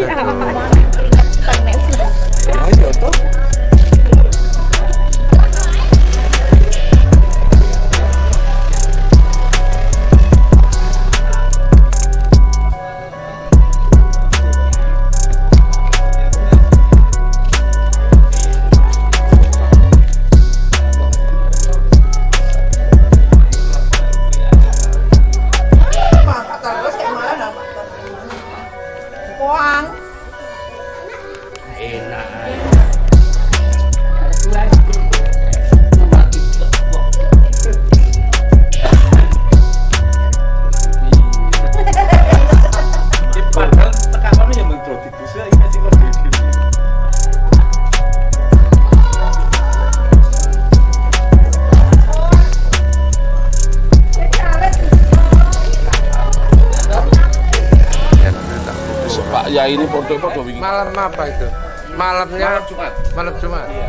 Ayo Malam apa itu? Malamnya Malam Jumat. malam Jumat. Iya.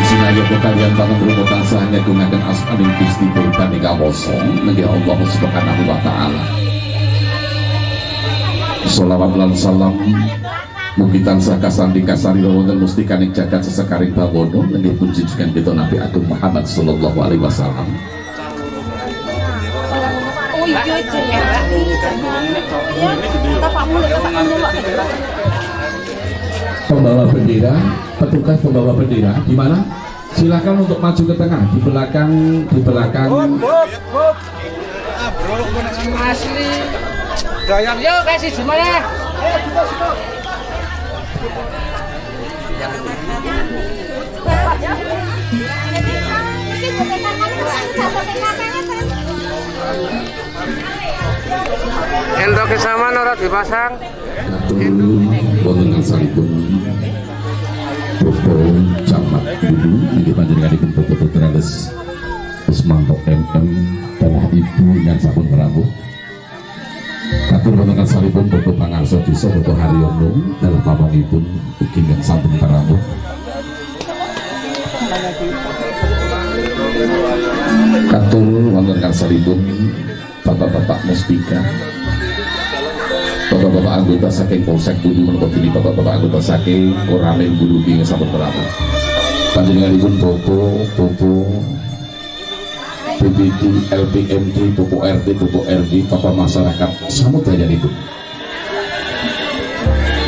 Sinar bang sinar yo kalian bangun rumah tansah nyagungaken asmaning Gusti Tuhan ing kawoso nggih Allah Subhanahu wa taala. Salawat lan salam Mugi tansah kasandi kasari wonten mustikaning jagat sesekaring bawono nggih punjunjungan kita Nabi Agung Muhammad sallallahu alaihi wasallam. Oh iya jelek. Ya, kita Pak Mulut, Pak Mulut. Pembawa bendera, petugas pembawa bendera di mana? Silakan untuk maju ke tengah di belakang di belakang Asli. Gayam Yo kasih semuanya. Endok kesamaan ora dipasang. Satu wonten asalipun Panjenenganipun Bobo Putralis Usmanto MM Tanah Ibu yang sampun merabu Katur wonten asalipun Bobo Pangarso Desa Bobo Haryono dalam pamongipun ugi yang sampun merabu Katur wonten asalipun Bapak-bapak Mustika Bapak-bapak anggota saking Polsek Bulu dini bapak-bapak anggota saking Orale Bulu ing sampun merabu. Panjenenganipun Bopo, Bopo BBD, LPMD, Bopo RT, Bopo RW, Bapak masyarakat samudayanipun.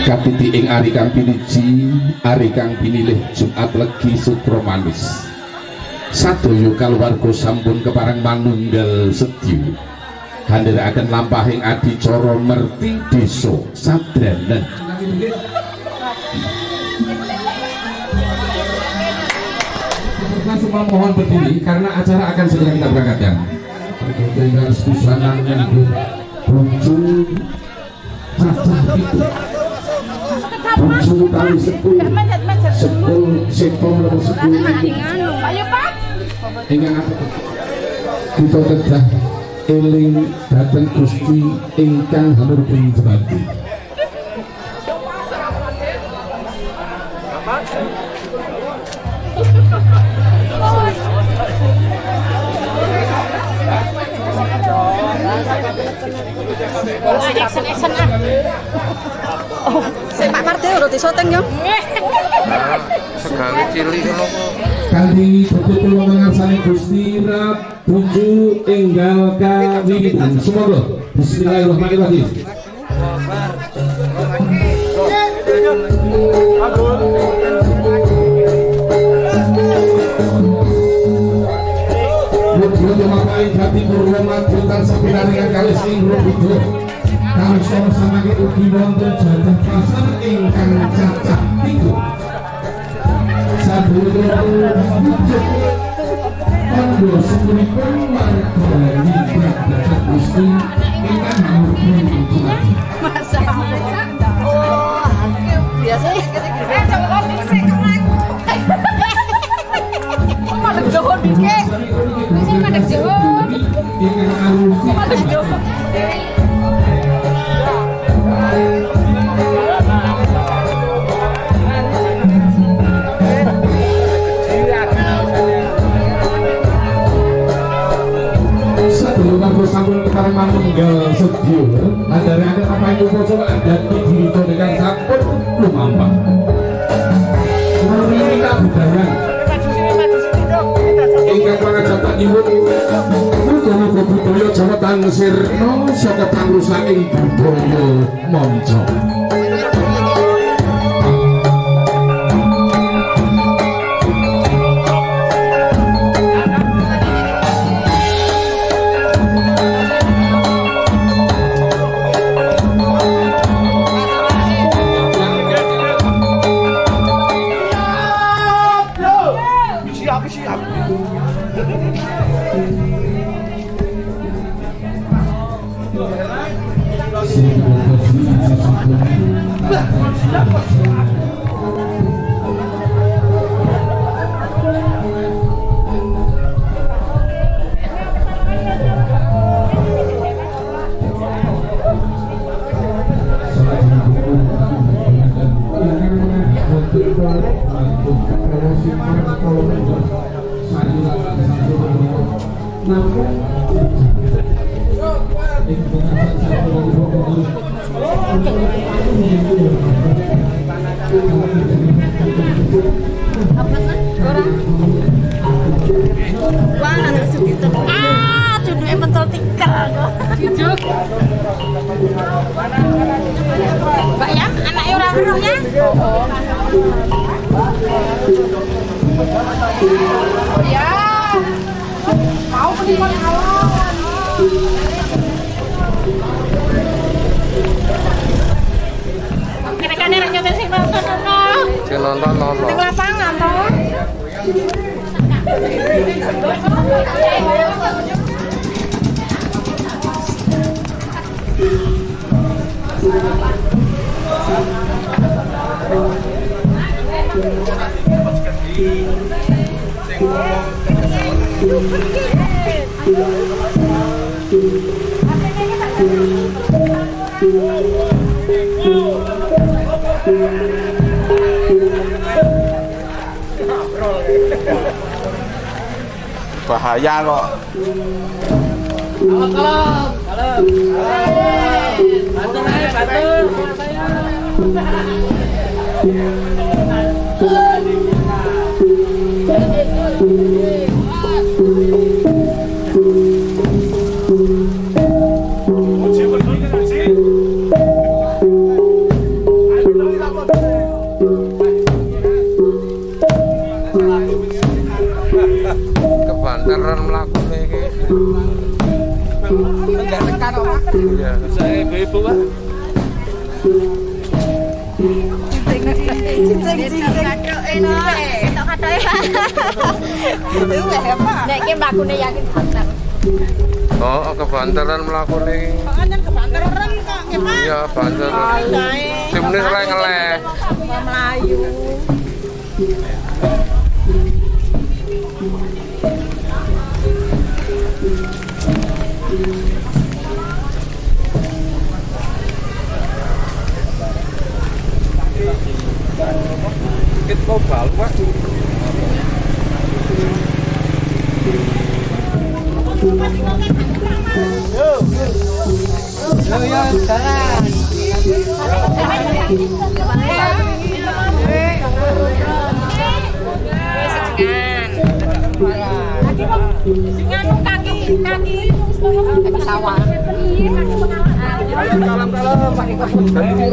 Kapiti ing ari kang piniji, ari kang pinilih Jumat Legi Sukro Manis. Sadoyo kaluwarga sampun keparang manunggal sedya handhiraken lampahing adicara merti desa sadranan semua mohon berdiri karena acara akan segera kita berangkatkan. Dengan susanan yang muncul cacah itu sepuluh sepuluh atau sepuluh Ayo Pak. ingkang apa kita kedah eling datang Gusti ingkang hamur pun jebati Ah. Si Pak Marti udah disyuting yo. Segawe cilik ngono kok. Kanthi mengarsani Gusti Rab Bunju enggal kawiwitan semoga Bismillahirrahmanirrahim Mudah makai jati purwa majutan sepinaringan kali sing rupido Kami sama sama itu wonten jatah pasar ingkang cacah tiga. Sadulur wujud Kondo sepunipun warga Wibadah Gusti ingkang hamur pun Masa. Oh, biasa kanggo basa adat dicrita dengan sampun lumampah. Mulih kita budaya. Ingkang panjenengan dapat nyuwun budaya budaya Jawa Tansir no saka pangrusaking budaya moncong. Ya. Mau penikmat awan. Kira-kira nek sing nonton nonton lapangan và hạ gia rồi Hãy subscribe cho kênh Ghiền Mì Gõ Để không bỏ lỡ những video hấp dẫn Kebanteran mlakune iki. Enggak tekan. Saya ibu-ibu, Pak. Nek ki mlakune yakin banter. Oh, kebanteran melakukan Iya, banter. Simne selek ngeleh. Melayu. Mau balik, Pak. Nganu kaki kaki kaki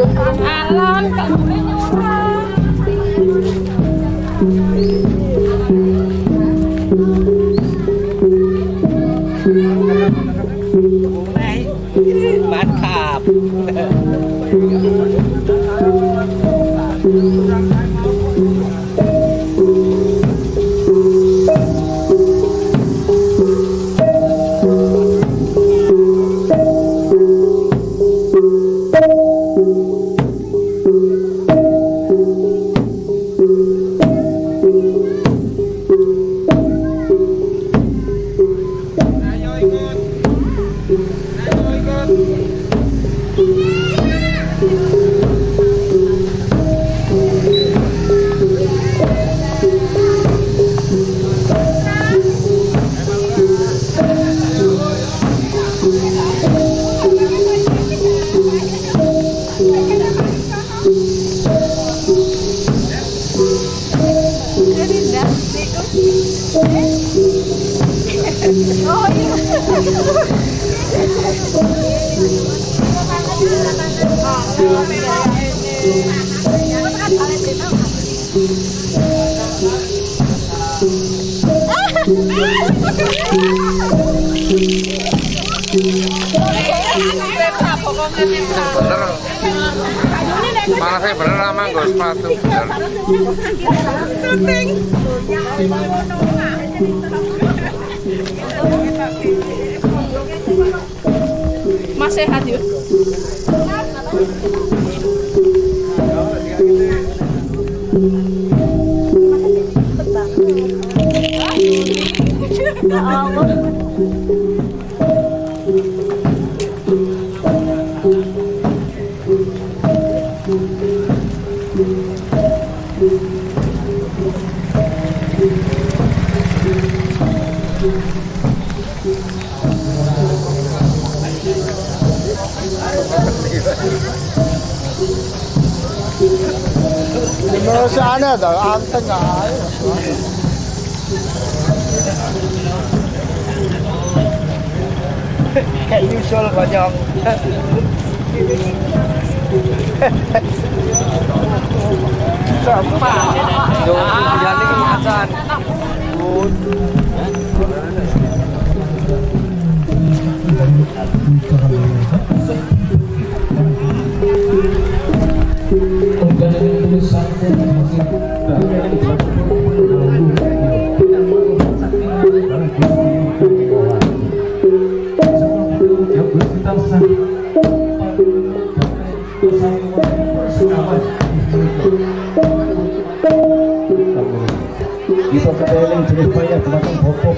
Thank you. Bener. Malah saya bener sama nggo sepatu bener. Mas sehat yuk. nó xa nè rồi ăn tất cả kayak usual mà sampah yo đi, ini acan Kita kedeling jenis payah belakang bopok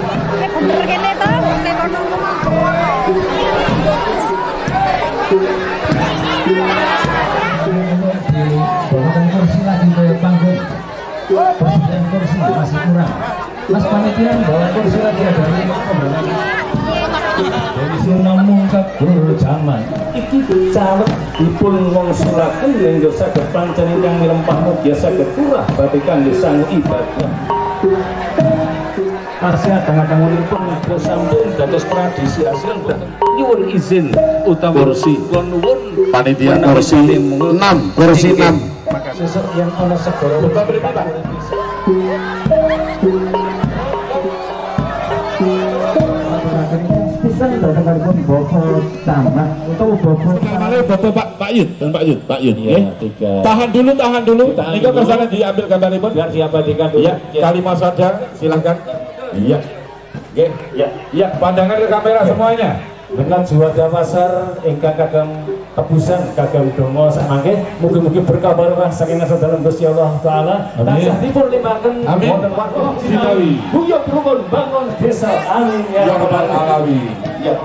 kene to sing kono mung. Mas panitia bawa kursi lagi ada Dari sini mungkap dulu zaman Iki calon ipun wong surat Yang dosa depan cerit yang melempah Biasa kekurah batikan disang ibadah Asia tengah-tengahipun sampun dados tradisi asil nyuwun izin utawa Kursi. kula nuwun Panitia kursi badhe mengul- 6, kursi Inggih. 6. Sesuk yang ana segara buka beli Pak. Bapak utawa Bapak Pak Pak Yud dan Pak Yud, Pak Yud. Iya, eh. tiga. Tahan dulu, tahan dulu. Tahan dulu. kersane diambil gambaripun. Biar diabadikan dulu. Iya, kalimat sadar, silahkan. Iya. Oke, ya, ya, pandangan ke kamera semuanya. Dengan juara pasar ingkang kagem tebusan kagem donga samangke mugi-mugi berkah barokah saking saudara Gusti Allah taala tansah dipun limpahaken Amin. wonten warga Sinawi. Guyub rukun bangun desa amin ya Rabbal Alamin. Ya.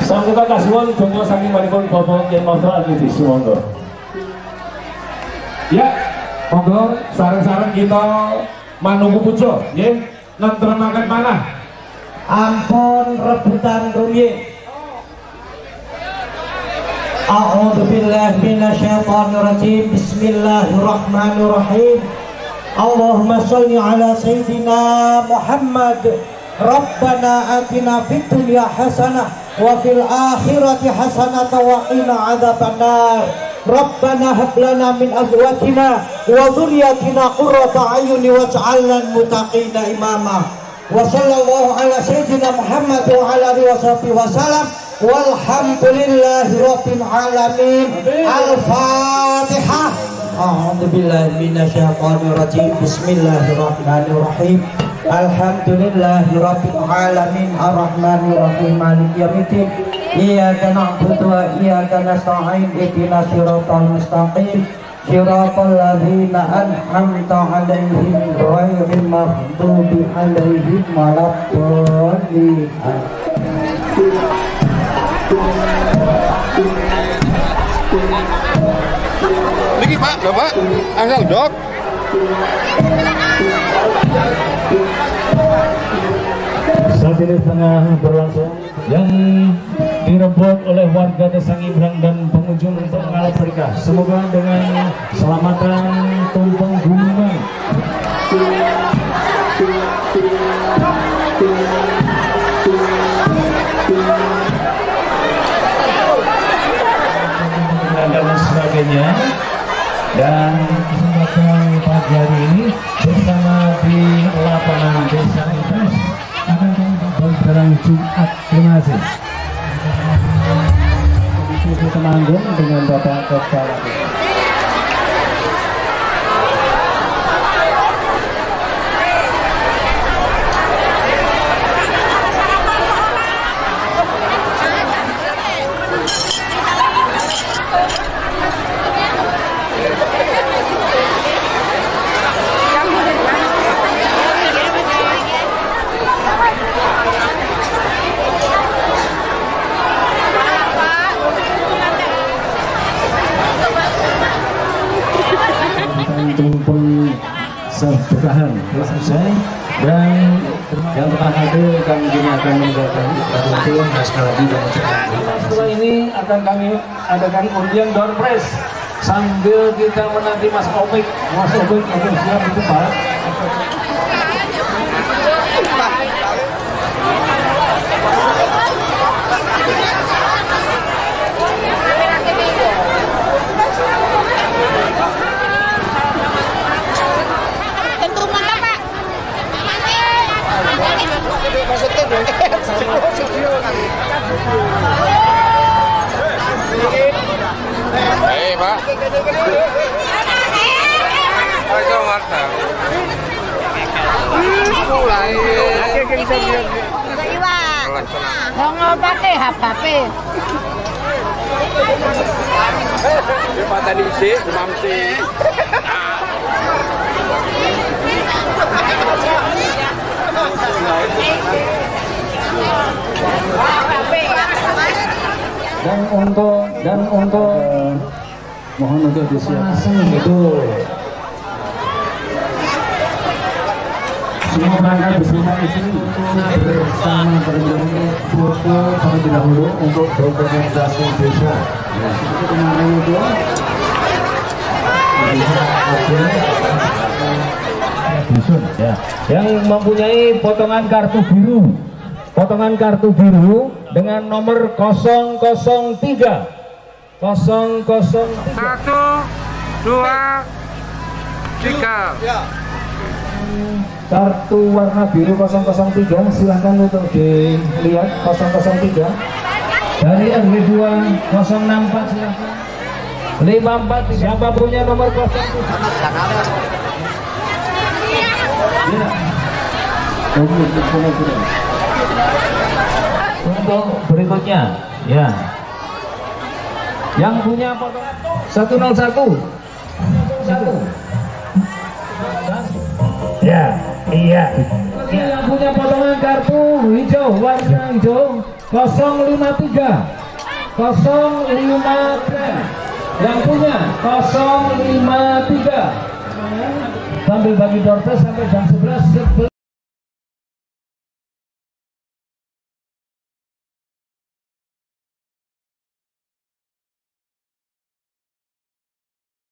Sambuka kasuwun donga saking maripun Bapak Kyai Monggo Alidi Suwondo. Ya, monggo sareng-sareng kita manunggu pujo, nggih. Nentremaken panah. Ampun rebutan rumiyin. A'udzu. Bismillahirrahmanirrahim. Allahumma shalli ala sayyidina Muhammad. Rabbana atina fid dunya hasanah wa fil akhirati hasanah wa qina adzabannar. Rabbana hab lana min azwajina wa dhurriyyatina qurrata a'yuni waj'alna muttaqina imama. Wa sallallahu ala sayyidina Muhammad wa ala alihi wa sahbihi wa salam. Walhamdulillahi rabbil alamin. Al-Fatihah. A'udzu billahi minasyaitonir rajim. Bismillahirrahmanirrahim. Alhamdulillahi rabbil alamin. Arrahmanir rahim. Maliki yaumiddin. Iyyaka na'budu wa iyyaka nasta'in. Ihdinas siratal mustaqim. Siratal ladzina an'amta 'alaihim ghairil maghdubi 'alaihim waladdallin. Niki Pak, Bapak, asal dok. Saat ini tengah berlangsung yang direbut oleh warga desa Ngibrang dan pengunjung pengalap mereka. Semoga dengan selamatan tumpeng gunungan. dan sebagainya dan kesempatan pagi hari ini bersama di lapangan desa Ibras akan kami berjalan Jumat terima kasih dengan Bapak Kepala Desa. tumpeng telah selesai. Dan yang telah hadir kami kini akan meninggalkan itu sekali lagi dan setelah ini akan kami adakan undian door prize sambil kita menanti Mas Opik. Mas Opik oke siap itu Pak Tentu mana Pak? Eh Pak. Ayo Marta. Mulai. Iwa. Mau pakai HP. Pak tadi sih, demam sih. Dan untuk dan untuk mohon untuk disiapkan. Itu Mau berangkat bersama istri. Bersama berjalan foto terlebih dahulu untuk dokumentasi desa. Ya, kemarin itu. dusun ya yang mempunyai potongan kartu biru potongan kartu biru dengan nomor 003 003 Satu, dua, tiga. kartu warna biru 003 silahkan untuk dilihat 003 dari RW 2 064 silahkan. 54 siapa punya nomor 07 Ya. Untuk berikutnya ya. Yang punya potongan 101 satu. Ya, iya. Yang punya potongan kartu hijau, warna hijau 053 053 Yang punya 053 Sambil bagi door sampai jam 11 11